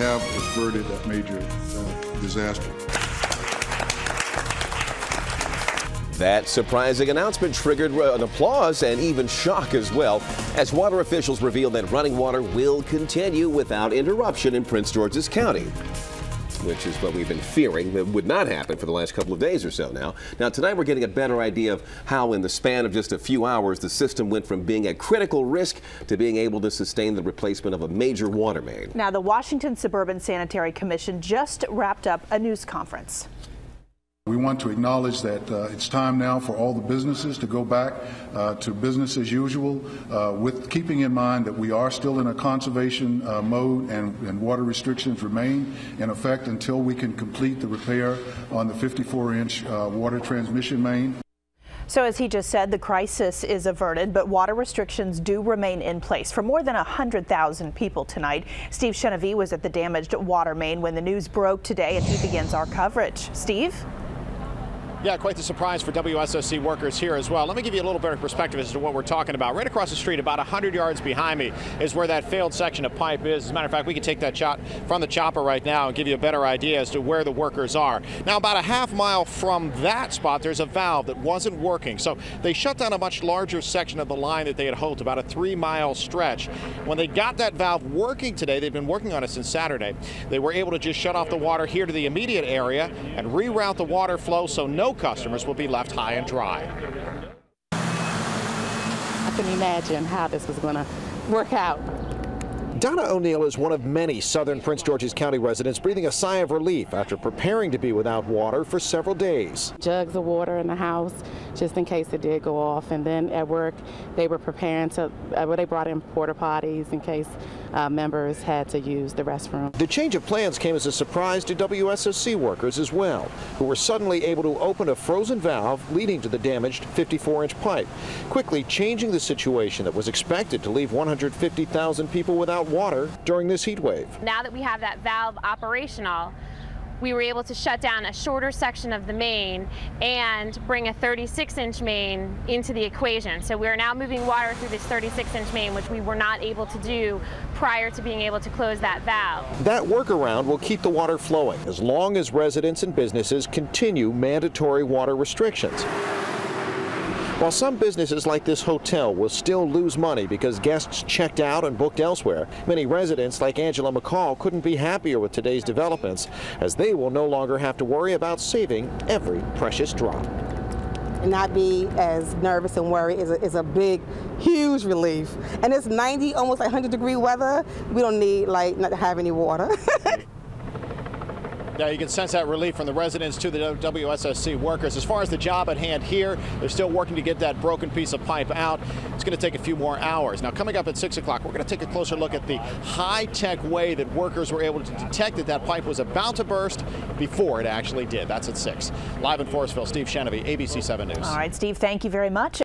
have averted that major uh, disaster. That surprising announcement triggered uh, an applause and even shock as well, as water officials revealed that running water will continue without interruption in Prince George's County which is what we've been fearing that would not happen for the last couple of days or so now. Now, tonight we're getting a better idea of how, in the span of just a few hours, the system went from being at critical risk to being able to sustain the replacement of a major water main. Now, the Washington Suburban Sanitary Commission just wrapped up a news conference. We want to acknowledge that uh, it's time now for all the businesses to go back uh, to business as usual, uh, with keeping in mind that we are still in a conservation uh, mode and, and, water restrictions remain in effect until we can complete the repair on the 54-inch uh, water transmission main. So as he just said, the crisis is averted, but water restrictions do remain in place for more than 100,000 people tonight. Steve Chenevey was at the damaged water main when the news broke today, and he begins our coverage. Steve? Yeah, quite the surprise for WSSC workers here as well. Let me give you a little bit of perspective as to what we're talking about. Right across the street, about 100 yards behind me, is where that failed section of pipe is. As a matter of fact, we can take that shot from the chopper right now and give you a better idea as to where the workers are. Now, about a half mile from that spot, there's a valve that wasn't working. So they shut down a much larger section of the line that they had hoped, about a three mile stretch. When they got that valve working today, they've been working on it since Saturday, they were able to just shut off the water here to the immediate area and reroute the water flow so no customers will be left high and dry. I couldn't imagine how this was going to work out. Donna O'Neill is one of many southern Prince George's County residents breathing a sigh of relief after preparing to be without water for several days. Jugs of water in the house just in case it did go off. And then at work, they were preparing to, uh, well, they brought in porta potties in case uh, members had to use the restroom. The change of plans came as a surprise to WSSC workers as well, who were suddenly able to open a frozen valve leading to the damaged 54-inch pipe, quickly changing the situation that was expected to leave 150,000 people without water during this heat wave. Now that we have that valve operational, we were able to shut down a shorter section of the main and bring a 36 inch main into the equation. So we're now moving water through this 36 inch main, which we were not able to do prior to being able to close that valve. That workaround will keep the water flowing as long as residents and businesses continue mandatory water restrictions. While some businesses like this hotel will still lose money because guests checked out and booked elsewhere, many residents like Angela McCall couldn't be happier with today's developments as they will no longer have to worry about saving every precious drop. Not be as nervous and worried is a, is a big, huge relief. And it's 90, almost 100 degree weather. We don't need like not to have any water. Yeah, you can sense that relief from the residents to the WSSC workers. As far as the job at hand here, they're still working to get that broken piece of pipe out. It's going to take a few more hours. Now, coming up at 6 o'clock, we're going to take a closer look at the high-tech way that workers were able to detect that that pipe was about to burst before it actually did. That's at 6. Live in Forestville, Steve Chenevey, ABC 7 News. All right, Steve, thank you very much.